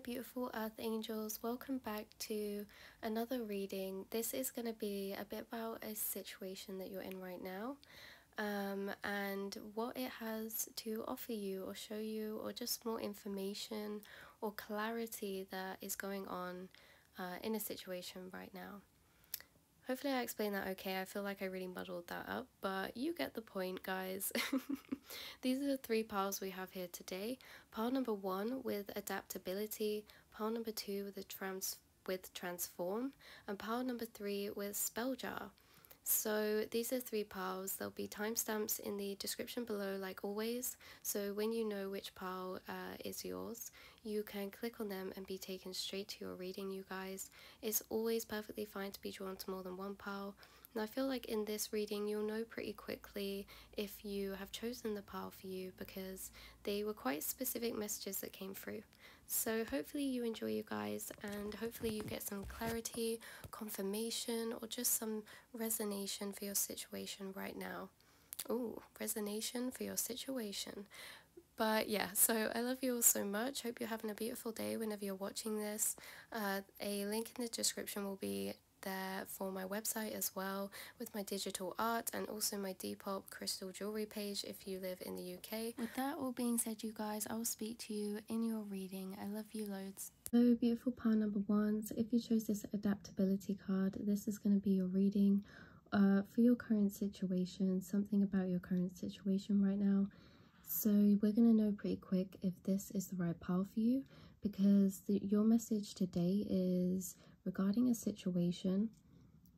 beautiful earth angels. Welcome back to another reading. This is going to be a bit about a situation that you're in right now um, and what it has to offer you or show you, or just more information or clarity that is going on uh, in a situation right now. Hopefully, I explained that okay. I feel like I really muddled that up, but you get the point, guys. These are the three piles we have here today. Pile number one with adaptability, pile number two with a trans with transform, and pile number three with spell jar. So these are three piles. There'll be timestamps in the description below like always. So when you know which pile uh, is yours, you can click on them and be taken straight to your reading, you guys. It's always perfectly fine to be drawn to more than one pile. And I feel like in this reading, you'll know pretty quickly if you have chosen the pile for you because they were quite specific messages that came through. So hopefully you enjoy you guys and hopefully you get some clarity, confirmation, or just some resonation for your situation right now. Oh, resonation for your situation. But yeah, so I love you all so much. Hope you're having a beautiful day whenever you're watching this. Uh, a link in the description will be there for my website as well with my digital art and also my Depop crystal jewelry page if you live in the UK. With that all being said, you guys, I will speak to you in your reading. I love you loads. So beautiful pile number one. So if you chose this adaptability card, this is going to be your reading uh, for your current situation, something about your current situation right now. So we're going to know pretty quick if this is the right pile for you because the, your message today is regarding a situation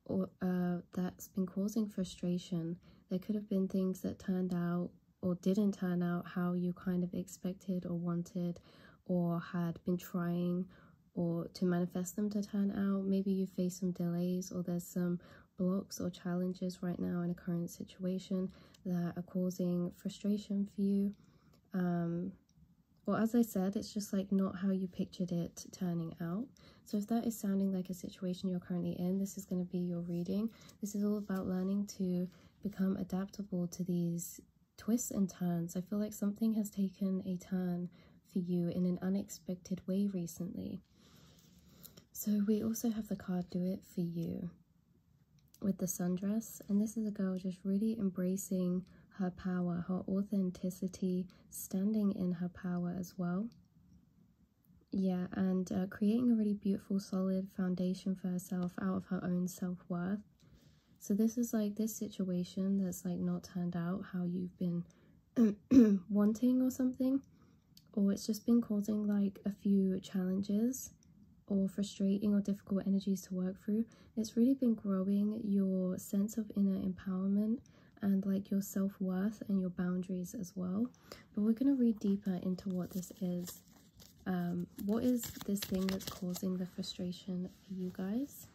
or uh, that's been causing frustration. There could have been things that turned out or didn't turn out how you kind of expected or wanted or had been trying or to manifest them to turn out. Maybe you face some delays or there's some blocks or challenges right now in a current situation that are causing frustration for you. Um, well, as I said, it's just like not how you pictured it turning out. So if that is sounding like a situation you're currently in, this is going to be your reading. This is all about learning to become adaptable to these twists and turns. I feel like something has taken a turn for you in an unexpected way recently. So we also have the card Do It For You with the sundress. And this is a girl just really embracing her power, her authenticity, standing in her power as well. Yeah, and uh, creating a really beautiful, solid foundation for herself out of her own self worth. So, this is like this situation that's like not turned out how you've been wanting or something, or it's just been causing like a few challenges or frustrating or difficult energies to work through. It's really been growing your sense of inner empowerment and like your self-worth and your boundaries as well. But we're going to read deeper into what this is. Um, what is this thing that's causing the frustration for you guys?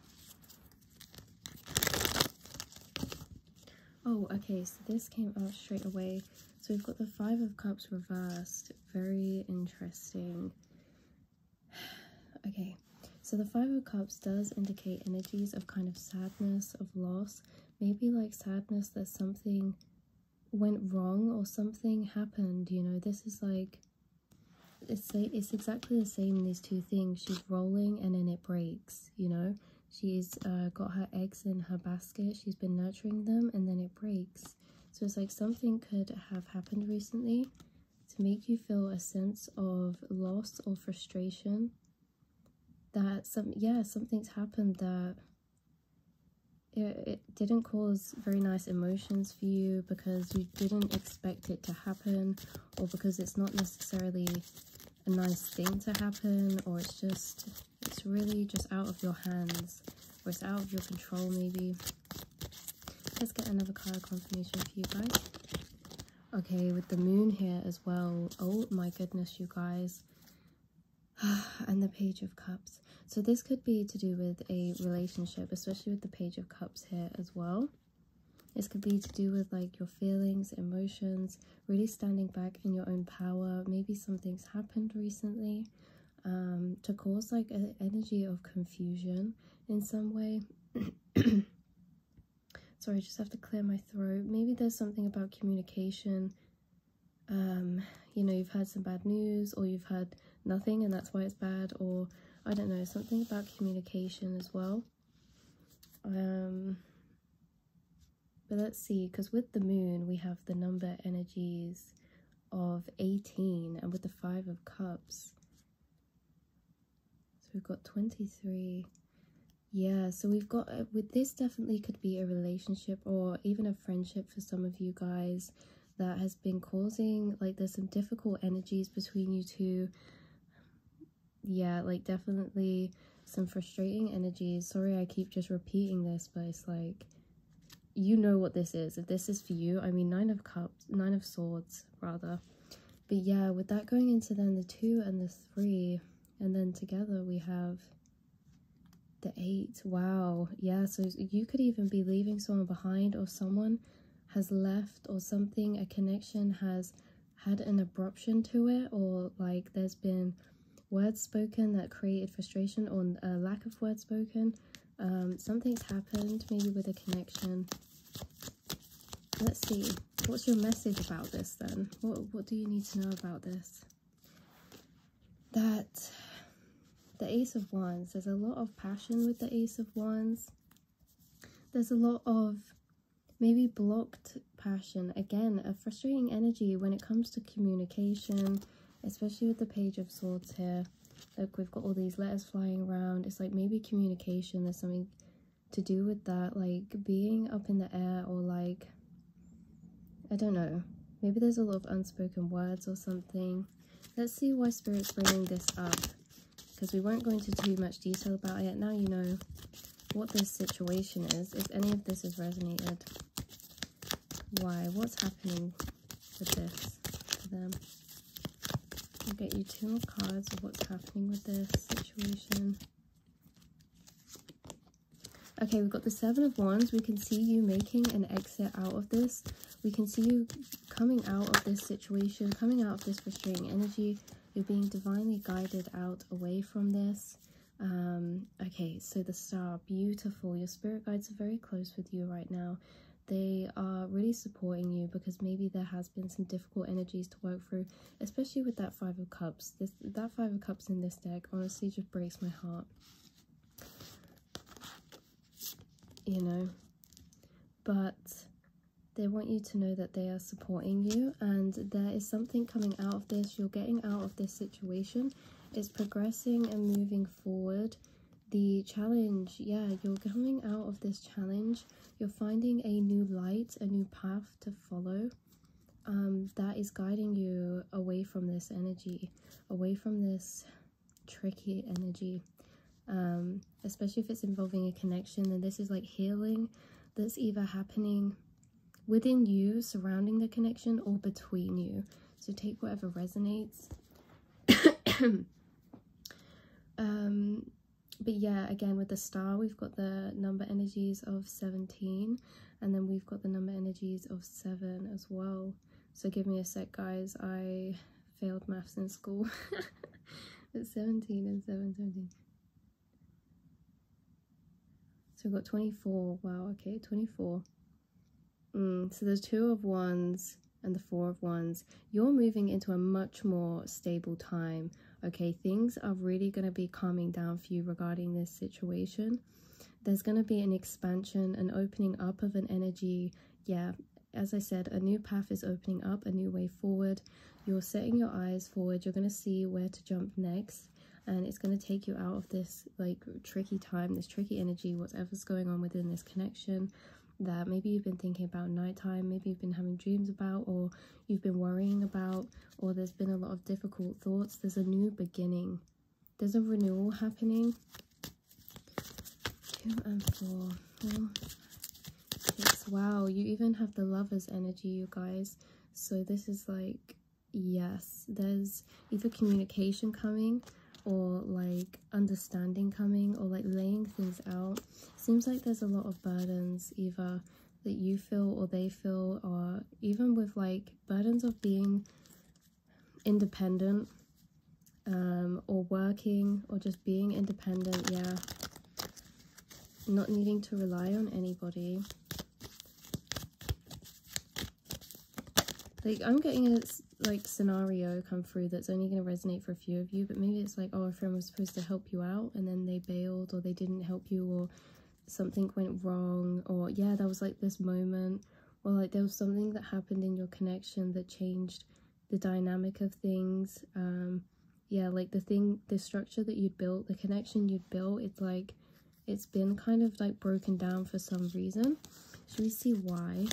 Oh okay so this came out straight away. So we've got the five of cups reversed. Very interesting. Okay so the five of cups does indicate energies of kind of sadness of loss maybe like sadness that something went wrong or something happened you know this is like it's it's exactly the same in these two things. She's rolling and then it breaks you know? She's uh, got her eggs in her basket she's been nurturing them and then it breaks. So it's like something could have happened recently to make you feel a sense of loss or frustration that some yeah something's happened that it, it didn't cause very nice emotions for you because you didn't expect it to happen or because it's not necessarily a nice thing to happen or it's just it's really just out of your hands or it's out of your control maybe. Let's get another card confirmation for you guys. Okay with the moon here as well. Oh my goodness you guys. And the page of cups so this could be to do with a relationship especially with the page of cups here as well. This could be to do with like your feelings emotions really standing back in your own power. Maybe something's happened recently um, to cause like an energy of confusion in some way. Sorry I just have to clear my throat. Maybe there's something about communication. Um, you know you've had some bad news or you've had nothing and that's why it's bad or I don't know, something about communication as well. Um, but let's see, because with the moon, we have the number energies of 18 and with the five of cups. So we've got 23. Yeah, so we've got, uh, with this definitely could be a relationship or even a friendship for some of you guys that has been causing, like there's some difficult energies between you two yeah, like definitely some frustrating energies. Sorry, I keep just repeating this, but it's like you know what this is. If this is for you, I mean, nine of cups, nine of swords, rather. But yeah, with that going into then the two and the three, and then together we have the eight. Wow. Yeah, so you could even be leaving someone behind, or someone has left, or something, a connection has had an abruption to it, or like there's been words spoken that created frustration or a lack of words spoken. Um, something's happened, maybe with a connection. Let's see. What's your message about this then? What, what do you need to know about this? That the Ace of Wands, there's a lot of passion with the Ace of Wands. There's a lot of maybe blocked passion. Again, a frustrating energy when it comes to communication, especially with the page of swords here. Like we've got all these letters flying around. It's like maybe communication there's something to do with that. Like being up in the air or like i don't know. Maybe there's a lot of unspoken words or something. Let's see why spirit's bringing this up because we won't go into too much detail about it now you know what this situation is if any of this has resonated. Why? What's happening with this for them I'll get you two more cards of what's happening with this situation. Okay, we've got the Seven of Wands. We can see you making an exit out of this. We can see you coming out of this situation, coming out of this frustrating energy. You're being divinely guided out away from this. Um, okay, so the star, beautiful. Your spirit guides are very close with you right now they are really supporting you because maybe there has been some difficult energies to work through especially with that five of cups. This that five of cups in this deck honestly just breaks my heart. You know? But they want you to know that they are supporting you and there is something coming out of this. You're getting out of this situation. It's progressing and moving forward the challenge yeah you're coming out of this challenge. You're finding a new light a new path to follow um, that is guiding you away from this energy away from this tricky energy. Um, especially if it's involving a connection and this is like healing that's either happening within you surrounding the connection or between you. So take whatever resonates. Um but yeah again with the star we've got the number energies of 17 and then we've got the number energies of 7 as well. So give me a sec guys. I failed maths in school. It's 17 and 7 17 so we've got 24 wow okay 24 mm, so there's two of wands and the four of wands you're moving into a much more stable time okay things are really going to be calming down for you regarding this situation. There's going to be an expansion an opening up of an energy. Yeah as i said a new path is opening up a new way forward. You're setting your eyes forward. You're going to see where to jump next and it's going to take you out of this like tricky time this tricky energy whatever's going on within this connection that maybe you've been thinking about nighttime, maybe you've been having dreams about, or you've been worrying about, or there's been a lot of difficult thoughts. There's a new beginning. There's a renewal happening. Two and four. six. Wow, you even have the lover's energy, you guys. So this is like, yes, there's either communication coming or like understanding coming or like laying things out seems like there's a lot of burdens either that you feel or they feel or even with like burdens of being independent um or working or just being independent yeah not needing to rely on anybody like I'm getting a like scenario come through that's only going to resonate for a few of you, but maybe it's like, oh, a friend was supposed to help you out and then they bailed or they didn't help you or something went wrong or yeah, there was like this moment or like there was something that happened in your connection that changed the dynamic of things. Um, yeah, like the thing, the structure that you'd built, the connection you'd built, it's like it's been kind of like broken down for some reason. Should we see why?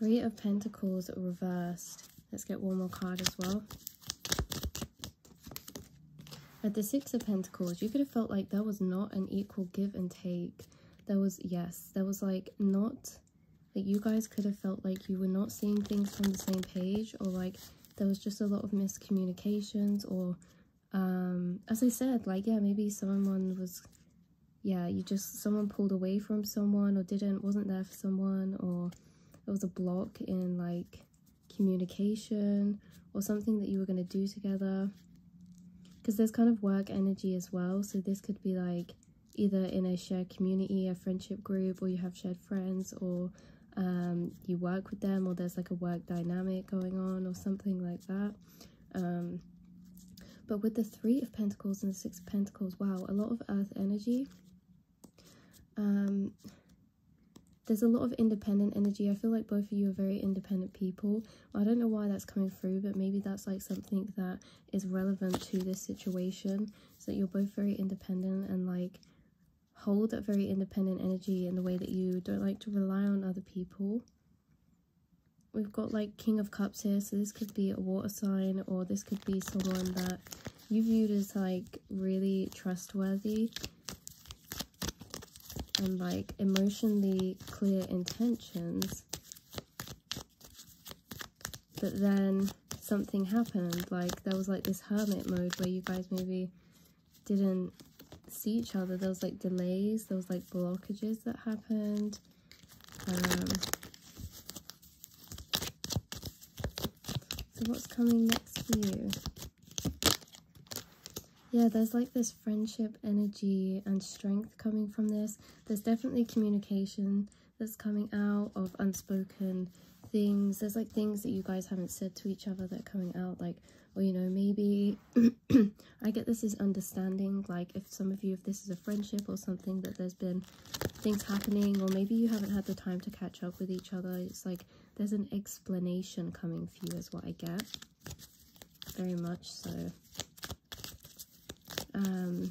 Three of Pentacles reversed. Let's get one more card as well. At the Six of Pentacles, you could have felt like there was not an equal give and take. There was, yes, there was like not, like you guys could have felt like you were not seeing things from the same page or like there was just a lot of miscommunications or, um, as I said, like, yeah, maybe someone was, yeah, you just, someone pulled away from someone or didn't, wasn't there for someone or there was a block in like communication or something that you were going to do together. Because there's kind of work energy as well so this could be like either in a shared community a friendship group or you have shared friends or um, you work with them or there's like a work dynamic going on or something like that. Um, but with the three of pentacles and the six of pentacles wow a lot of earth energy. Um, there's a lot of independent energy. I feel like both of you are very independent people. I don't know why that's coming through, but maybe that's like something that is relevant to this situation. So that you're both very independent and like hold a very independent energy in the way that you don't like to rely on other people. We've got like King of Cups here, so this could be a water sign or this could be someone that you viewed as like really trustworthy and like emotionally clear intentions but then something happened. Like there was like this hermit mode where you guys maybe didn't see each other. There was like delays. There was like blockages that happened. Um, so what's coming next for you yeah there's like this friendship energy and strength coming from this. There's definitely communication that's coming out of unspoken things. There's like things that you guys haven't said to each other that are coming out like or you know maybe i get this is understanding like if some of you if this is a friendship or something that there's been things happening or maybe you haven't had the time to catch up with each other it's like there's an explanation coming for you is what i get. Very much so um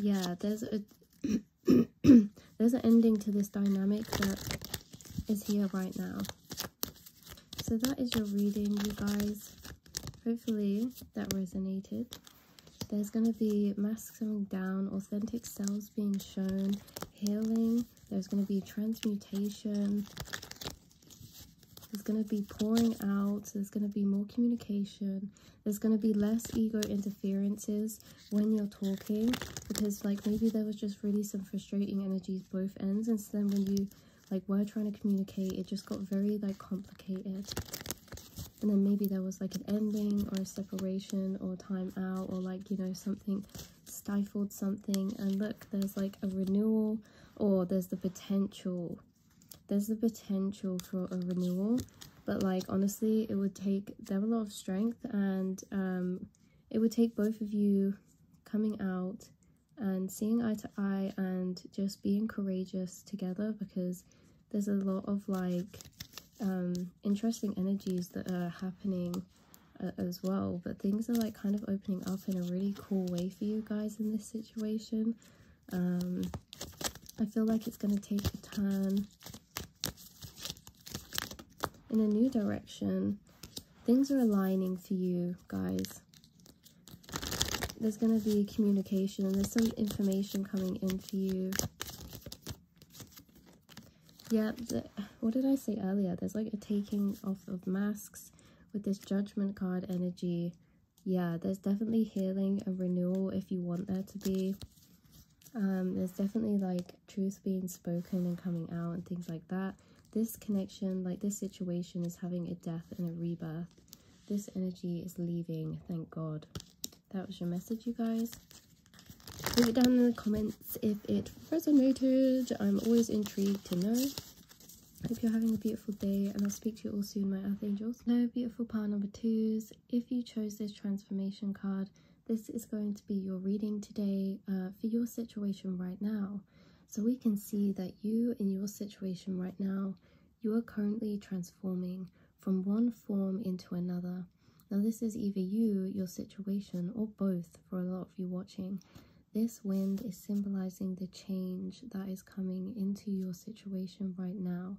yeah there's a there's an ending to this dynamic that is here right now. So that is your reading you guys. Hopefully that resonated. There's going to be masks coming down authentic selves being shown healing. There's going to be transmutation there's going to be pouring out there's going to be more communication there's going to be less ego interferences when you're talking because like maybe there was just really some frustrating energies both ends and so then when you like were trying to communicate it just got very like complicated. And then maybe there was like an ending or a separation or time out or like you know something stifled something and look there's like a renewal or there's the potential there's the potential for a renewal but like honestly it would take them a lot of strength and um it would take both of you coming out and seeing eye to eye and just being courageous together because there's a lot of like um interesting energies that are happening uh, as well. But things are like kind of opening up in a really cool way for you guys in this situation. Um i feel like it's going to take a turn in a new direction. Things are aligning for you guys. There's going to be communication and there's some information coming in for you. Yeah, the, what did I say earlier? There's like a taking off of masks with this judgment card energy. Yeah, there's definitely healing and renewal if you want there to be. Um, there's definitely like truth being spoken and coming out and things like that this connection, like this situation is having a death and a rebirth. This energy is leaving, thank God. That was your message, you guys. Leave it down in the comments if it resonated. I'm always intrigued to know. Hope you're having a beautiful day and I'll speak to you all soon, my Earth Angels. Hello, beautiful power number twos. If you chose this transformation card, this is going to be your reading today uh, for your situation right now. So we can see that you in your situation right now, you are currently transforming from one form into another. Now this is either you, your situation, or both for a lot of you watching. This wind is symbolizing the change that is coming into your situation right now.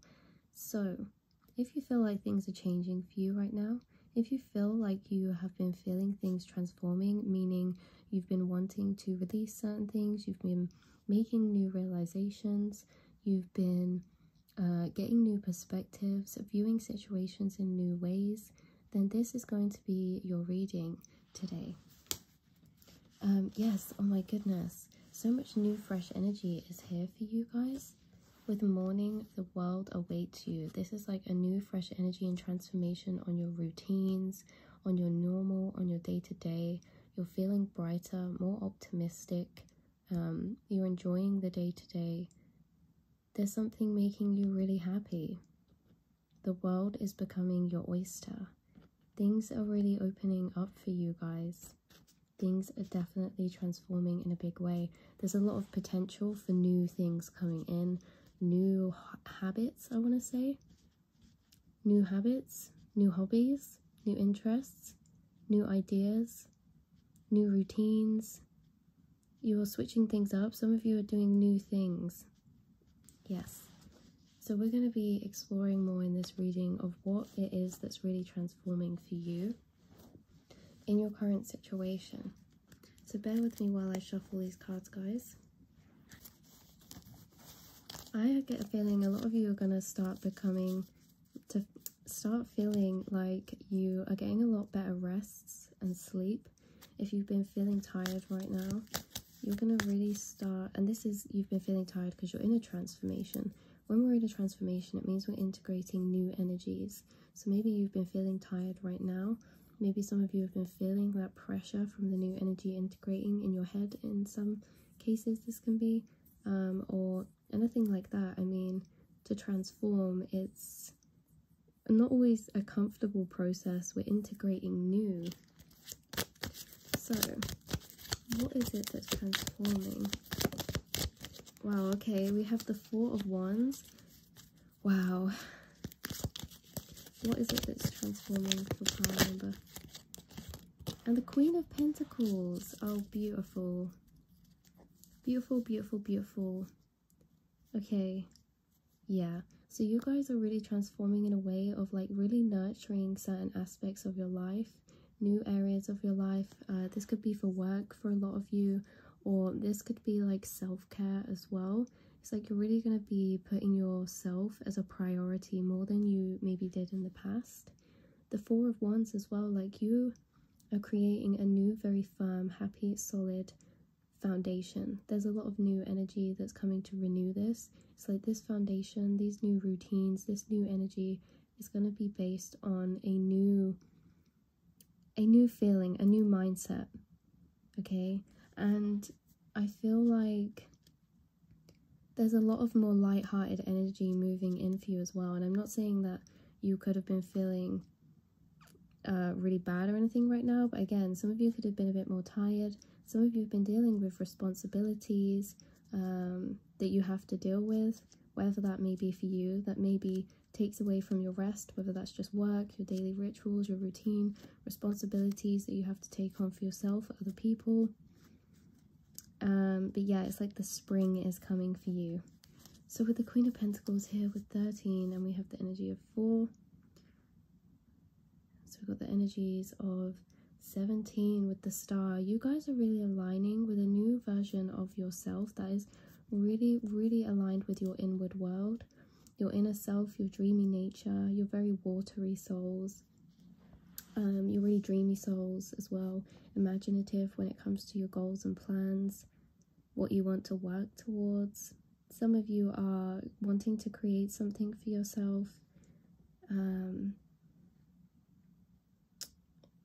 So, if you feel like things are changing for you right now, if you feel like you have been feeling things transforming, meaning you've been wanting to release certain things, you've been making new realizations, you've been uh, getting new perspectives, viewing situations in new ways, then this is going to be your reading today. Um, yes, oh my goodness. So much new fresh energy is here for you guys. With morning, the world awaits you. This is like a new fresh energy and transformation on your routines, on your normal, on your day-to-day. You're feeling brighter, more optimistic. Um, you're enjoying the day-to-day. There's something making you really happy. The world is becoming your oyster. Things are really opening up for you guys things are definitely transforming in a big way. There's a lot of potential for new things coming in, new habits, I want to say. New habits, new hobbies, new interests, new ideas, new routines. You are switching things up. Some of you are doing new things. Yes. So we're going to be exploring more in this reading of what it is that's really transforming for you in your current situation. So bear with me while I shuffle these cards, guys. I get a feeling a lot of you are going to start becoming, to start feeling like you are getting a lot better rests and sleep. If you've been feeling tired right now, you're going to really start, and this is, you've been feeling tired because you're in a transformation. When we're in a transformation, it means we're integrating new energies. So maybe you've been feeling tired right now, Maybe some of you have been feeling that pressure from the new energy integrating in your head in some cases this can be um, or anything like that. I mean, to transform, it's not always a comfortable process. We're integrating new. So, what is it that's transforming? Wow, okay, we have the Four of Wands. Wow. What is it that's transforming for power number and the Queen of Pentacles. Oh, beautiful. Beautiful, beautiful, beautiful. Okay. Yeah. So you guys are really transforming in a way of like really nurturing certain aspects of your life, new areas of your life. Uh, this could be for work for a lot of you, or this could be like self-care as well. It's like you're really going to be putting yourself as a priority more than you maybe did in the past. The Four of Wands as well, like you are creating a new, very firm, happy, solid foundation. There's a lot of new energy that's coming to renew this. It's like this foundation, these new routines, this new energy is going to be based on a new a new feeling, a new mindset. Okay? And I feel like there's a lot of more light-hearted energy moving in for you as well. And I'm not saying that you could have been feeling uh, really bad or anything right now, but again, some of you could have been a bit more tired. Some of you have been dealing with responsibilities um, that you have to deal with, whether that may be for you, that maybe takes away from your rest, whether that's just work, your daily rituals, your routine, responsibilities that you have to take on for yourself, other people. Um, but yeah, it's like the spring is coming for you. So with the Queen of Pentacles here with 13 and we have the energy of 4, So we've got the energies of 17 with the star. You guys are really aligning with a new version of yourself that is really, really aligned with your inward world, your inner self, your dreamy nature, your very watery souls. Um, you're really dreamy souls as well, imaginative when it comes to your goals and plans, what you want to work towards. Some of you are wanting to create something for yourself. Um,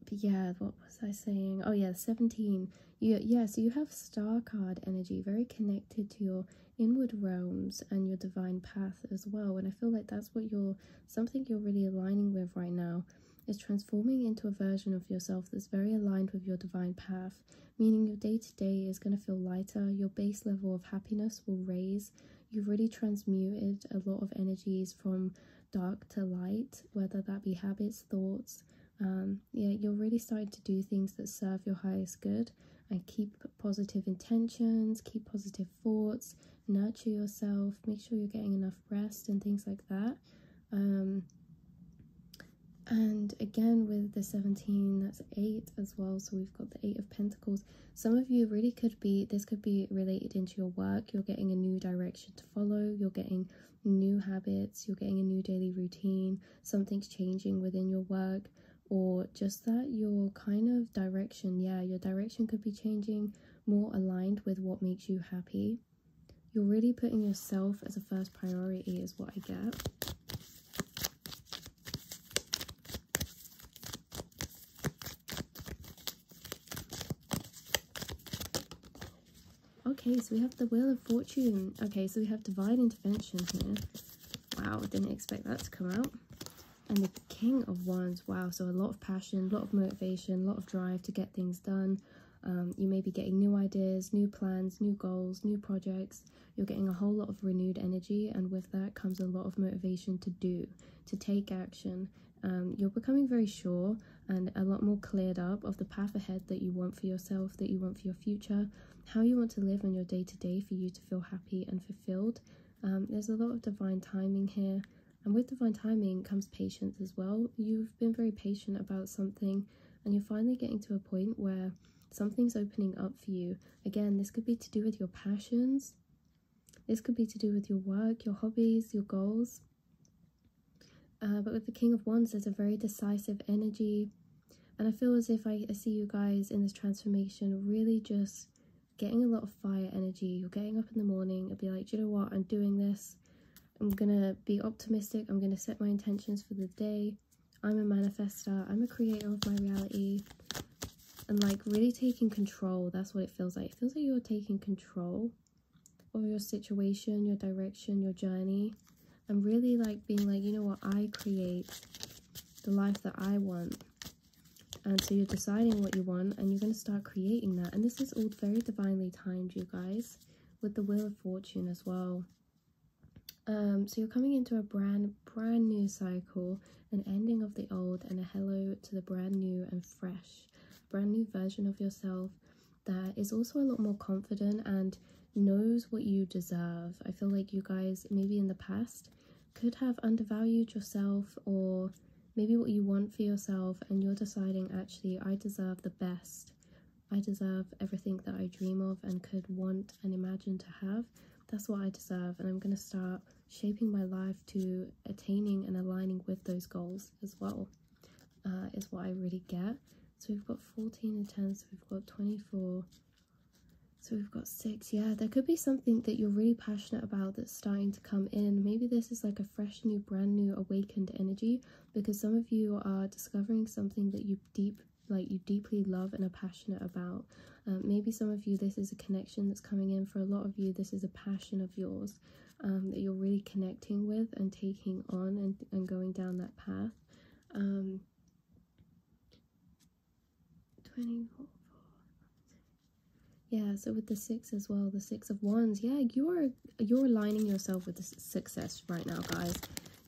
but yeah, what was I saying? Oh yeah, 17. You, yeah, so you have star card energy, very connected to your inward realms and your divine path as well. And I feel like that's what you're, something you're really aligning with right now is transforming into a version of yourself that's very aligned with your divine path, meaning your day to day is going to feel lighter, your base level of happiness will raise. You've really transmuted a lot of energies from dark to light, whether that be habits, thoughts. Um, yeah, you're really starting to do things that serve your highest good and keep positive intentions, keep positive thoughts, nurture yourself, make sure you're getting enough rest and things like that. Um, and again with the 17 that's 8 as well. So we've got the 8 of pentacles. Some of you really could be this could be related into your work. You're getting a new direction to follow. You're getting new habits. You're getting a new daily routine. Something's changing within your work or just that your kind of direction. Yeah your direction could be changing more aligned with what makes you happy you're really putting yourself as a first priority is what i get Okay, so we have the Wheel of Fortune. Okay, so we have Divine Intervention here. Wow, didn't expect that to come out. And the King of Wands. Wow, so a lot of passion, a lot of motivation, a lot of drive to get things done. Um, you may be getting new ideas, new plans, new goals, new projects. You're getting a whole lot of renewed energy, and with that comes a lot of motivation to do, to take action. Um, you're becoming very sure and a lot more cleared up of the path ahead that you want for yourself, that you want for your future, how you want to live on your day to day for you to feel happy and fulfilled. Um, there's a lot of divine timing here, and with divine timing comes patience as well. You've been very patient about something, and you're finally getting to a point where something's opening up for you. Again, this could be to do with your passions, this could be to do with your work, your hobbies, your goals. Uh, but with the King of Wands, there's a very decisive energy. And I feel as if I, I see you guys in this transformation really just getting a lot of fire energy. You're getting up in the morning and be like, do you know what? I'm doing this. I'm going to be optimistic. I'm going to set my intentions for the day. I'm a manifester. I'm a creator of my reality. And like really taking control. That's what it feels like. It feels like you're taking control of your situation, your direction, your journey. And really like being like, you know what? I create the life that I want and so you're deciding what you want and you're going to start creating that and this is all very divinely timed you guys with the wheel of fortune as well um so you're coming into a brand brand new cycle an ending of the old and a hello to the brand new and fresh brand new version of yourself that is also a lot more confident and knows what you deserve i feel like you guys maybe in the past could have undervalued yourself or maybe what you want for yourself and you're deciding actually I deserve the best. I deserve everything that I dream of and could want and imagine to have. That's what I deserve and I'm going to start shaping my life to attaining and aligning with those goals as well uh, is what I really get. So we've got 14 and 10, so we've got 24, so we've got six. Yeah, there could be something that you're really passionate about that's starting to come in. Maybe this is like a fresh new, brand new, awakened energy because some of you are discovering something that you deep like you deeply love and are passionate about. Um, maybe some of you, this is a connection that's coming in. For a lot of you, this is a passion of yours um, that you're really connecting with and taking on and, and going down that path. Um, 24 yeah so with the six as well the six of wands. Yeah you are you're aligning yourself with success right now guys.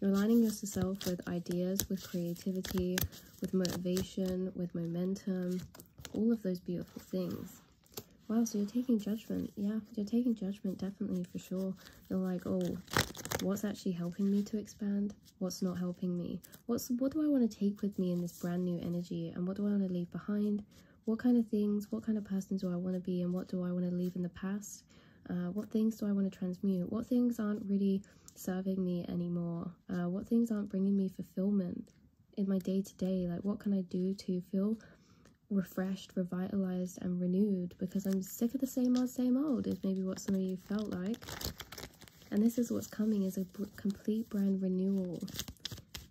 You're aligning yourself with ideas with creativity with motivation with momentum all of those beautiful things wow so you're taking judgment yeah you're taking judgment definitely for sure you're like oh what's actually helping me to expand what's not helping me what's what do i want to take with me in this brand new energy and what do i want to leave behind what kind of things, what kind of person do I want to be, and what do I want to leave in the past? Uh, what things do I want to transmute? What things aren't really serving me anymore? Uh, what things aren't bringing me fulfillment in my day to day? Like, what can I do to feel refreshed, revitalized, and renewed? Because I'm sick of the same old, same old, is maybe what some of you felt like. And this is what's coming is a complete brand renewal.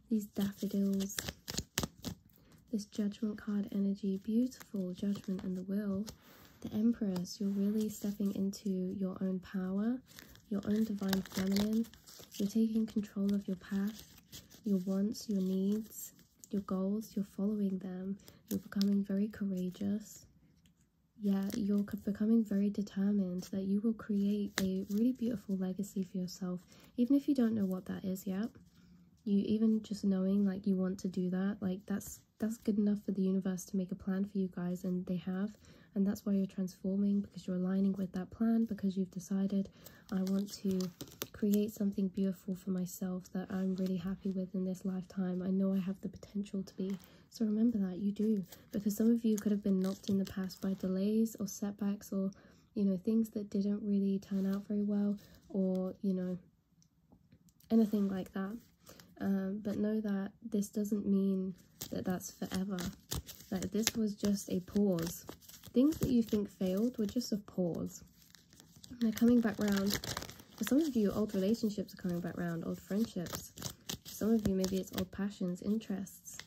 These daffodils, this judgment card energy. Beautiful judgment and the will. The Empress, you're really stepping into your own power, your own divine feminine. You're taking control of your path, your wants, your needs, your goals. You're following them. You're becoming very courageous. Yeah, you're becoming very determined that you will create a really beautiful legacy for yourself, even if you don't know what that is yet you even just knowing like you want to do that like that's that's good enough for the universe to make a plan for you guys and they have and that's why you're transforming because you're aligning with that plan because you've decided i want to create something beautiful for myself that i'm really happy with in this lifetime i know i have the potential to be so remember that you do because some of you could have been knocked in the past by delays or setbacks or you know things that didn't really turn out very well or you know anything like that um, but know that this doesn't mean that that's forever. That this was just a pause. Things that you think failed were just a pause. they're coming back round. For some of you, old relationships are coming back round, old friendships. For some of you, maybe it's old passions, interests.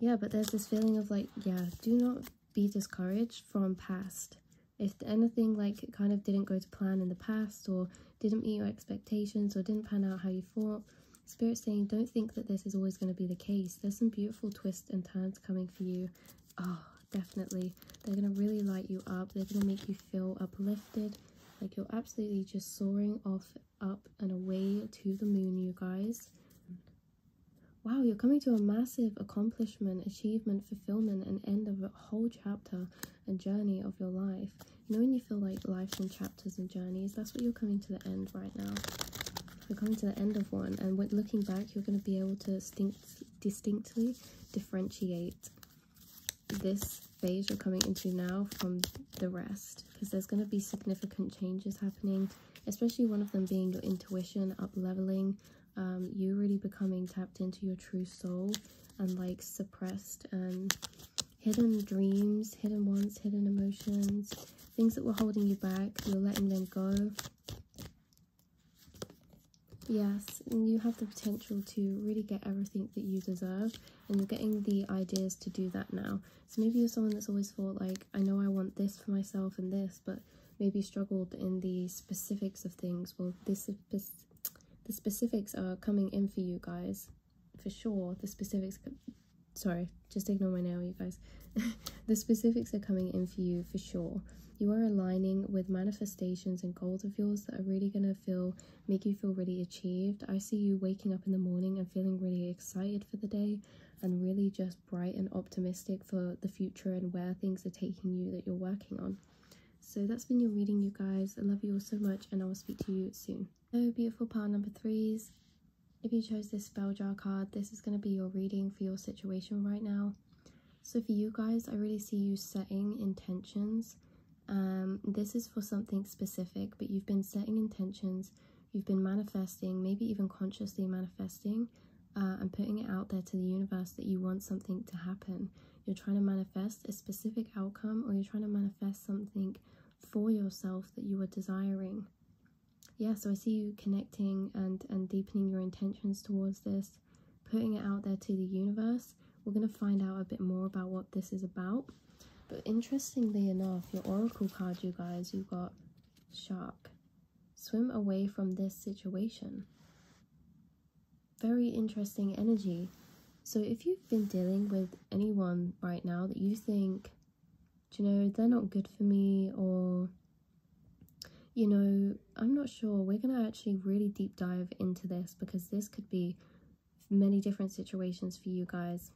Yeah, but there's this feeling of like, yeah, do not be discouraged from past. If anything like it kind of didn't go to plan in the past or didn't meet your expectations or didn't pan out how you thought, Spirit saying, don't think that this is always going to be the case. There's some beautiful twists and turns coming for you. Oh, definitely. They're going to really light you up. They're going to make you feel uplifted. Like you're absolutely just soaring off, up and away to the moon, you guys. Wow, you're coming to a massive accomplishment, achievement, fulfillment, and end of a whole chapter and journey of your life. You know when you feel like life's in chapters and journeys? That's what you're coming to the end right now you're coming to the end of one and when looking back you're going to be able to distinct, distinctly differentiate this phase you're coming into now from the rest because there's going to be significant changes happening especially one of them being your intuition up leveling um, you really becoming tapped into your true soul and like suppressed and hidden dreams hidden wants hidden emotions things that were holding you back you're letting them go Yes, and you have the potential to really get everything that you deserve, and you're getting the ideas to do that now. So maybe you're someone that's always thought, like, I know I want this for myself and this, but maybe struggled in the specifics of things. Well, this the specifics are coming in for you guys, for sure. The specifics, sorry, just ignore my nail, you guys. the specifics are coming in for you for sure you are aligning with manifestations and goals of yours that are really going to feel make you feel really achieved. I see you waking up in the morning and feeling really excited for the day and really just bright and optimistic for the future and where things are taking you that you're working on. So that's been your reading you guys. I love you all so much and i will speak to you soon. So beautiful pile number threes. If you chose this spell jar card this is going to be your reading for your situation right now. So for you guys i really see you setting intentions um, this is for something specific, but you've been setting intentions, you've been manifesting, maybe even consciously manifesting, uh, and putting it out there to the universe that you want something to happen. You're trying to manifest a specific outcome, or you're trying to manifest something for yourself that you are desiring. Yeah, so I see you connecting and, and deepening your intentions towards this, putting it out there to the universe. We're going to find out a bit more about what this is about. But interestingly enough, your oracle card, you guys, you got shark. Swim away from this situation. Very interesting energy. So if you've been dealing with anyone right now that you think, you know, they're not good for me or you know, I'm not sure. We're going to actually really deep dive into this because this could be many different situations for you guys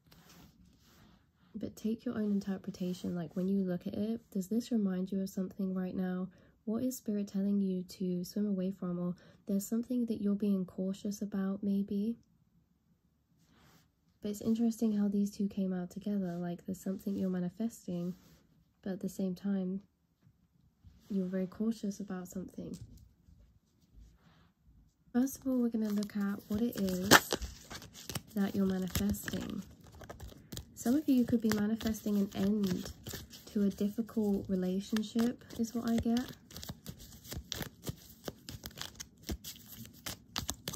but take your own interpretation. Like when you look at it, does this remind you of something right now? What is spirit telling you to swim away from? Or there's something that you're being cautious about, maybe. But it's interesting how these two came out together. Like there's something you're manifesting, but at the same time, you're very cautious about something. First of all, we're going to look at what it is that you're manifesting. Some of you could be manifesting an end to a difficult relationship, is what I get.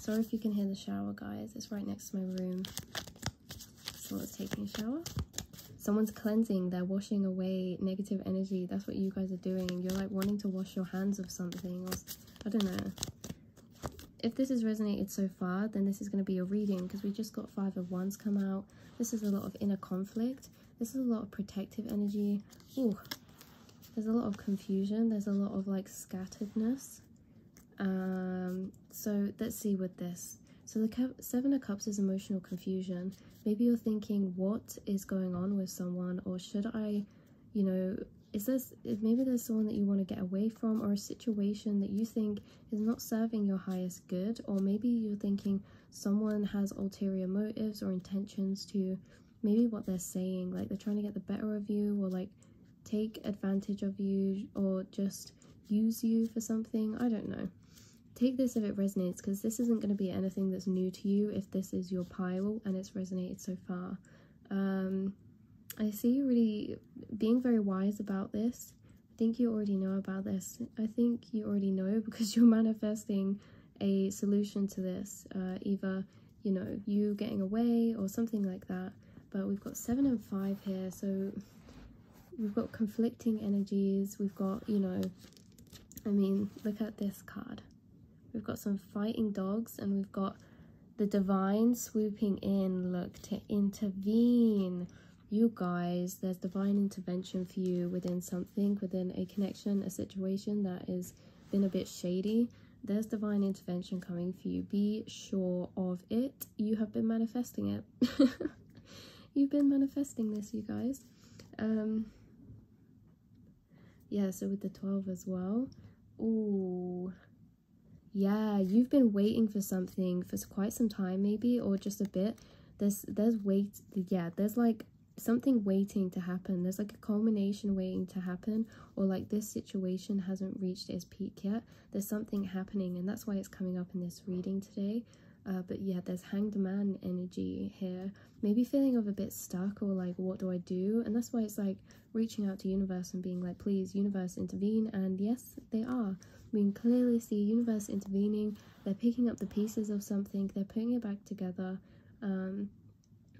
Sorry if you can hear the shower, guys. It's right next to my room. someone's taking a shower someone's cleansing they're washing away negative energy that's what you guys are doing you're like wanting to wash your hands of something or i don't know if this has resonated so far then this is going to be a reading because we just got five of wands come out. This is a lot of inner conflict. This is a lot of protective energy. Ooh, there's a lot of confusion. There's a lot of like scatteredness. Um so let's see with this. So the seven of cups is emotional confusion. Maybe you're thinking what is going on with someone? Or should i you know is this maybe there's someone that you want to get away from or a situation that you think is not serving your highest good or maybe you're thinking someone has ulterior motives or intentions to maybe what they're saying like they're trying to get the better of you or like take advantage of you or just use you for something i don't know. Take this if it resonates because this isn't going to be anything that's new to you if this is your pile and it's resonated so far. Um i see you really being very wise about this. I think you already know about this. I think you already know because you're manifesting a solution to this uh either you know you getting away or something like that. But we've got seven and five here so we've got conflicting energies. We've got you know i mean look at this card. We've got some fighting dogs and we've got the divine swooping in, look, to intervene. You guys, there's divine intervention for you within something, within a connection, a situation that has been a bit shady. There's divine intervention coming for you. Be sure of it. You have been manifesting it. You've been manifesting this, you guys. Um, yeah, so with the 12 as well. Ooh, yeah you've been waiting for something for quite some time maybe or just a bit there's there's wait yeah there's like something waiting to happen. There's like a culmination waiting to happen or like this situation hasn't reached its peak yet. There's something happening and that's why it's coming up in this reading today. Uh, but yeah there's hanged man energy here. Maybe feeling of a bit stuck or like what do i do? And that's why it's like reaching out to universe and being like please universe intervene. And yes they are. We can clearly see universe intervening. They're picking up the pieces of something. They're putting it back together. Um,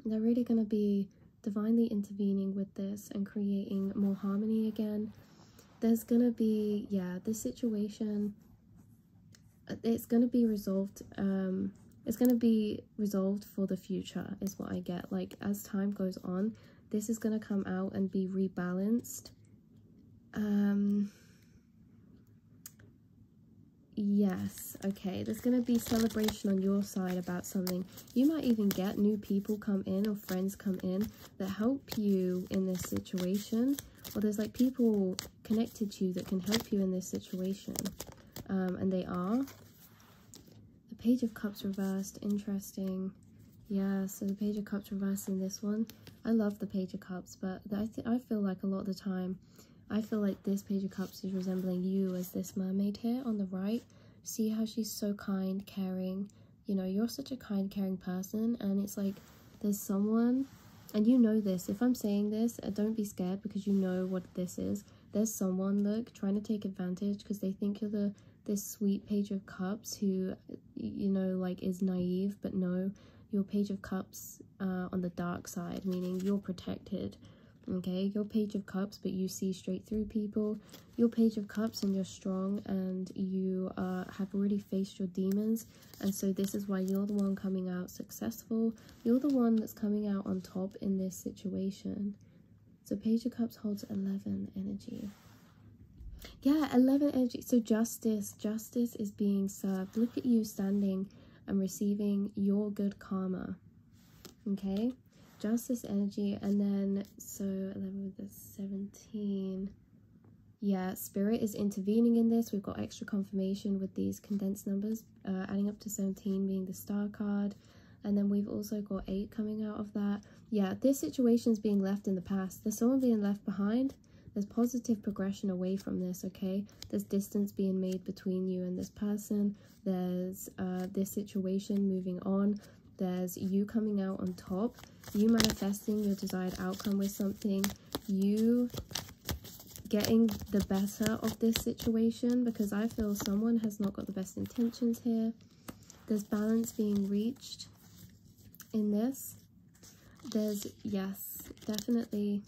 they're really going to be divinely intervening with this and creating more harmony again there's going to be yeah this situation uh, it's going to be resolved um it's going to be resolved for the future is what i get. Like as time goes on this is going to come out and be rebalanced. Um Yes, okay. There's going to be celebration on your side about something. You might even get new people come in or friends come in that help you in this situation. Or there's like people connected to you that can help you in this situation. Um, and they are. The Page of Cups reversed. Interesting. Yeah, so the Page of Cups reversed in this one. I love the Page of Cups, but I, I feel like a lot of the time I feel like this Page of Cups is resembling you as this mermaid here on the right. See how she's so kind, caring. You know, you're such a kind, caring person. And it's like there's someone, and you know this. If I'm saying this, uh, don't be scared because you know what this is. There's someone, look, trying to take advantage because they think you're the this sweet Page of Cups who, you know, like is naive. But no, your Page of Cups uh, on the dark side, meaning you're protected okay your page of cups but you see straight through people. Your page of cups and you're strong and you uh, have already faced your demons. And so this is why you're the one coming out successful. You're the one that's coming out on top in this situation. So page of cups holds 11 energy. Yeah 11 energy. So justice justice is being served. Look at you standing and receiving your good karma okay justice energy and then so 11 with the 17 yeah spirit is intervening in this. We've got extra confirmation with these condensed numbers uh, adding up to 17 being the star card. And then we've also got 8 coming out of that. Yeah this situation is being left in the past. There's someone being left behind. There's positive progression away from this okay? There's distance being made between you and this person. There's uh, this situation moving on there's you coming out on top you manifesting your desired outcome with something you getting the better of this situation because i feel someone has not got the best intentions here. There's balance being reached in this. There's yes definitely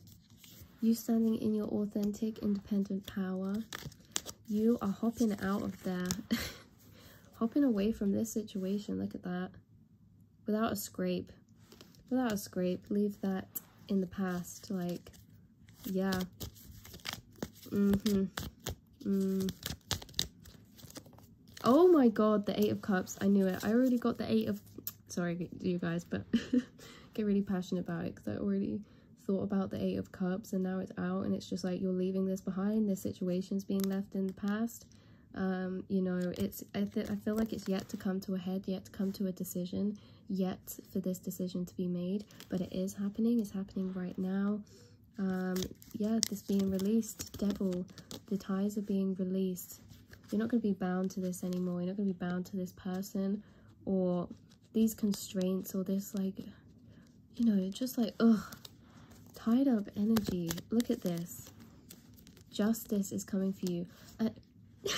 you standing in your authentic independent power. You are hopping out of there hopping away from this situation look at that without a scrape without a scrape leave that in the past like yeah. Mm-hmm. Mm. oh my god the eight of cups. I knew it. I already got the eight of sorry you guys but get really passionate about it because i already thought about the eight of cups and now it's out and it's just like you're leaving this behind. This situation's being left in the past. Um you know it's I, I feel like it's yet to come to a head yet to come to a decision yet for this decision to be made but it is happening. It's happening right now. Um yeah this being released devil the ties are being released. You're not going to be bound to this anymore. You're not going to be bound to this person or these constraints or this like you know just like ugh tied up energy. Look at this. Justice is coming for you. Uh,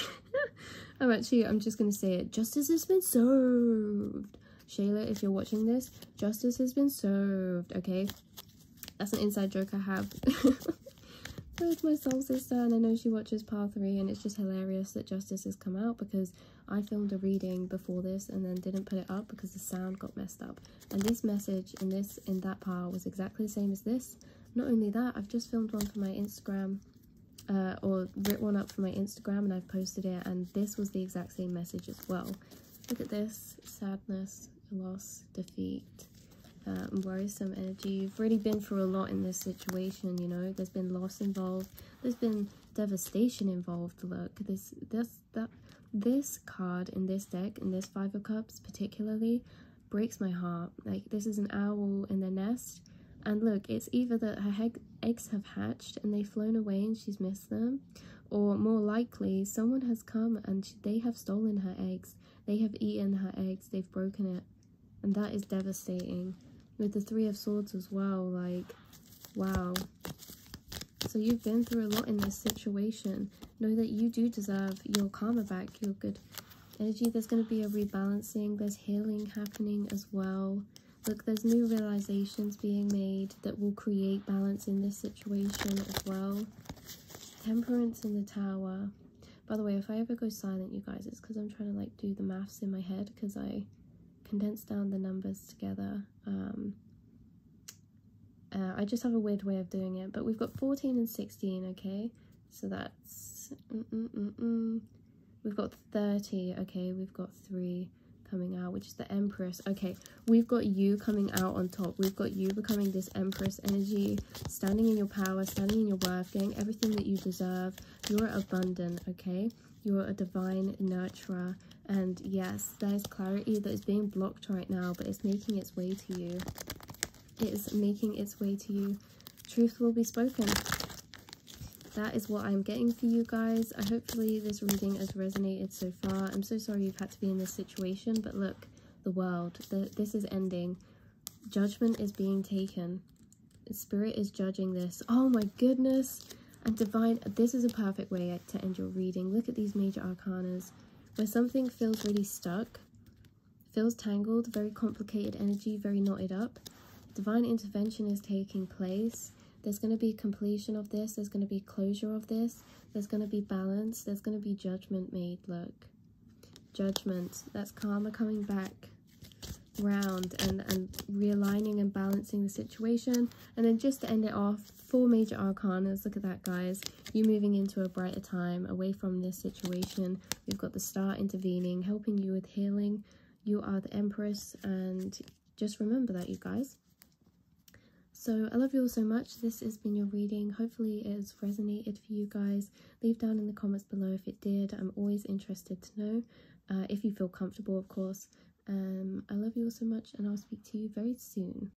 i'm actually i'm just gonna say it. Justice has been served shayla if you're watching this justice has been served okay? That's an inside joke i have. With my soul sister and i know she watches part three and it's just hilarious that justice has come out because i filmed a reading before this and then didn't put it up because the sound got messed up. And this message in this in that part was exactly the same as this. Not only that i've just filmed one for my instagram uh, or writ one up for my instagram and i've posted it and this was the exact same message as well. Look at this sadness loss defeat um, worrisome energy. You've already been through a lot in this situation, you know. There's been loss involved. There's been devastation involved. Look, this this that this card in this deck, in this Five of Cups particularly, breaks my heart. Like this is an owl in the nest. And look, it's either that her eggs have hatched and they've flown away and she's missed them, or more likely, someone has come and they have stolen her eggs. They have eaten her eggs, they've broken it. And that is devastating. With the three of swords as well like wow. So you've been through a lot in this situation. Know that you do deserve your karma back your good energy. There's going to be a rebalancing there's healing happening as well. Look there's new realizations being made that will create balance in this situation as well. Temperance in the tower. By the way if i ever go silent you guys it's because i'm trying to like do the maths in my head because i condense down the numbers together. Um, uh, I just have a weird way of doing it, but we've got 14 and 16, okay? So that's, mm -mm -mm, mm. we've got 30, okay? We've got three coming out, which is the Empress. Okay, we've got you coming out on top. We've got you becoming this Empress energy, standing in your power, standing in your worth, getting everything that you deserve. You're abundant, okay? You're a divine nurturer. And yes, there's clarity that is being blocked right now, but it's making its way to you. It is making its way to you. Truth will be spoken. That is what I'm getting for you guys. I hopefully this reading has resonated so far. I'm so sorry you've had to be in this situation, but look, the world, the, this is ending. Judgment is being taken. Spirit is judging this. Oh my goodness and divine this is a perfect way to end your reading. Look at these major arcanas where something feels really stuck feels tangled very complicated energy very knotted up. Divine intervention is taking place. There's going to be completion of this there's going to be closure of this there's going to be balance there's going to be judgment made look. Judgment that's karma coming back round and and realigning and balancing the situation. And then just to end it off four major arcanas look at that guys. You moving into a brighter time away from this situation. We've got the star intervening helping you with healing. You are the empress and just remember that you guys. So i love you all so much. This has been your reading. Hopefully it has resonated for you guys. Leave down in the comments below if it did. I'm always interested to know uh, if you feel comfortable of course um, I love you all so much and I'll speak to you very soon.